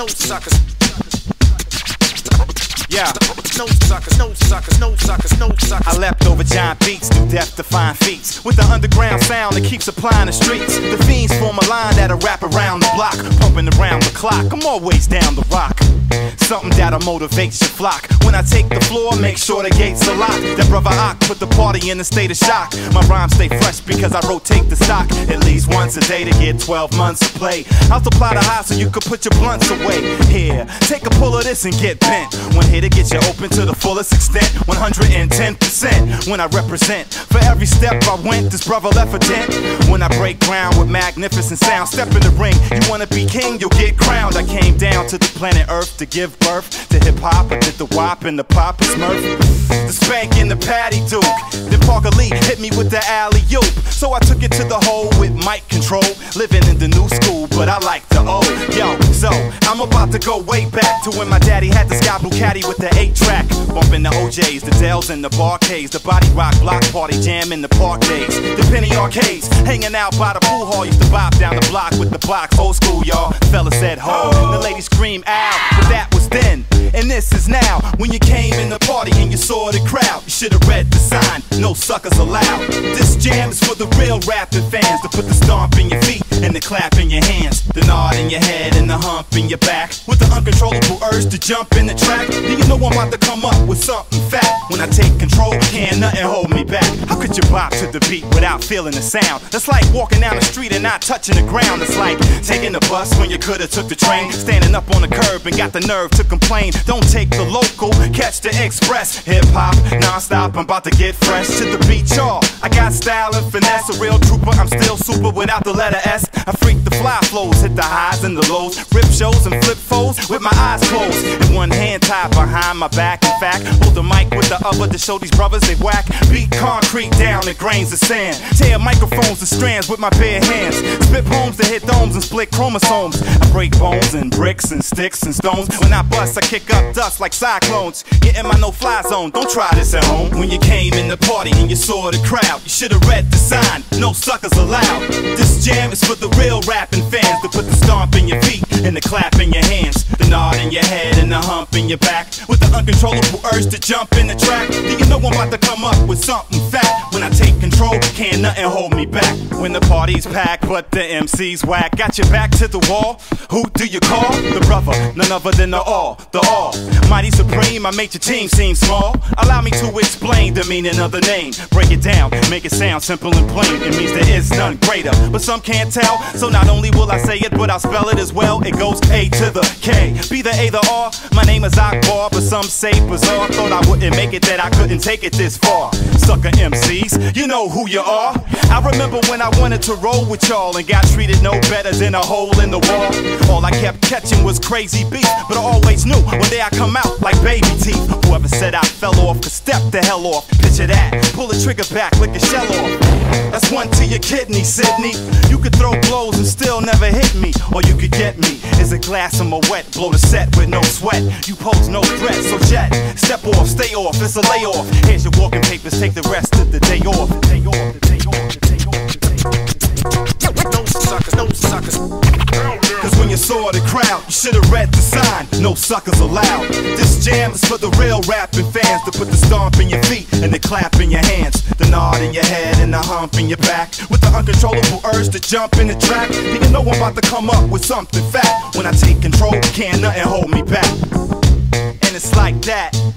no suckers. Yeah, no suckers, no suckers, no suckers, no suckers. I leapt over giant beats, do death defying feats. With the underground sound that keeps supplying the streets. The fiends form a line that'll wrap around the block, pumping around the clock. I'm always down the rock. Something that'll motivate your flock. When I take the floor, make sure the gates are locked. That brother Ock put the party in a state of shock. My rhymes stay fresh because I rotate the stock at least once a day to get 12 months of play. I'll supply the high so you can put your blunts away. Here, take a pull of this and get bent. One here to get you open to the fullest extent. 110% when I represent. For every step I went, this brother left a dent. When I break ground with magnificent sound, step in the ring. You wanna be king, you'll get crowned. I came down to the planet Earth to give birth to hip hop. I did the wop and the pop and smurf. The spank and the patty duke. Then Parker Lee hit me with the alley oop. So I took it to the hole with mic control. Living in the new I'm about to go way back to when my daddy had the sky blue caddy with the 8 track. Bumping the O'Jays, the Dells, and the Bar-Kays. The body rock block party jam in the park days. The penny arcades, hanging out by the pool hall. Used to bop down the block with the box. Old school, y'all. Fella said ho. The ladies scream out, but that was then. And this is now. When you came in the party and you saw the crowd, you should have read the sign. No suckers allowed. This jam is for the real rapping fans to put the stomp in your feet and the clap in your hands, your head and the hump in your back. With the uncontrollable urge to jump in the track, then you know I'm about to come up with something fat. When I take control, can't nothing hold me back. How could you bop to the beat without feeling the sound? That's like walking down the street and not touching the ground. It's like taking the bus when you coulda took the train, standing up on the curb and got the nerve to complain. Don't take the local, catch the express. Hip hop, non-stop, I'm about to get fresh to the beat, y'all. I got style and finesse, a real trooper. I'm still super without the letter S. I freak the fly flows, hit the highs and the lows, rip shows and flip foes with my eyes closed. One hand tied behind my back. In fact, hold the mic with the other to show these brothers they whack. Beat concrete down in grains of sand. Tear microphones to strands with my bare hands. Spit poems to hit domes and split chromosomes. I break bones and bricks and sticks and stones. When I bust, I kick up dust like cyclones. Get in my no-fly zone. Don't try this at home. When you came in the party and you saw the crowd, you should have read the sign. No suckers allowed. This jam is for the real rapping fans to put the stomp in your feet and the clap in your hands, the nod in your head and in your back. With the uncontrollable urge to jump in the track, then you know I'm about to come up with something fat. When I take control, can't nothing hold me back. When the party's packed, but the MC's whack, got your back to the wall. Who do you call? The brother, none other than the all, the all. Mighty supreme, I make your team seem small. Allow me to explain the meaning of the name. Break it down, make it sound simple and plain. It means there is none greater, but some can't tell. So not only will I say it, but I'll spell it as well. It goes A to the K, be the A the R. My name is Akbar, but some say bizarre. Thought I wouldn't make it, that I couldn't take it this far. Sucker MCs, you know who you are. I remember when I wanted to roll with y'all and got treated no better than a hole in the wall. All I kept catching was crazy beats, but I always knew one day I come out like baby teeth. Whoever said I fell off could step the hell off. Picture that, pull the trigger back, lick the shell off. That's one to your kidney, Sydney. You could throw blows and still never hit me. Or you could get me is a glass of my wet. Blow the set with no sweat. You pose no threat, so jet. Step off, stay off, it's a layoff. Here's your walking papers, take the rest of the day off. Suckers. Cause when you saw the crowd, you should've read the sign. No suckers allowed. This jam is for the real rapping fans to put the stomp in your feet and the clap in your hands, the nod in your head and the hump in your back. With the uncontrollable urge to jump in the track, you know I'm about to come up with something fat. When I take control, can't nothing hold me back. And it's like that.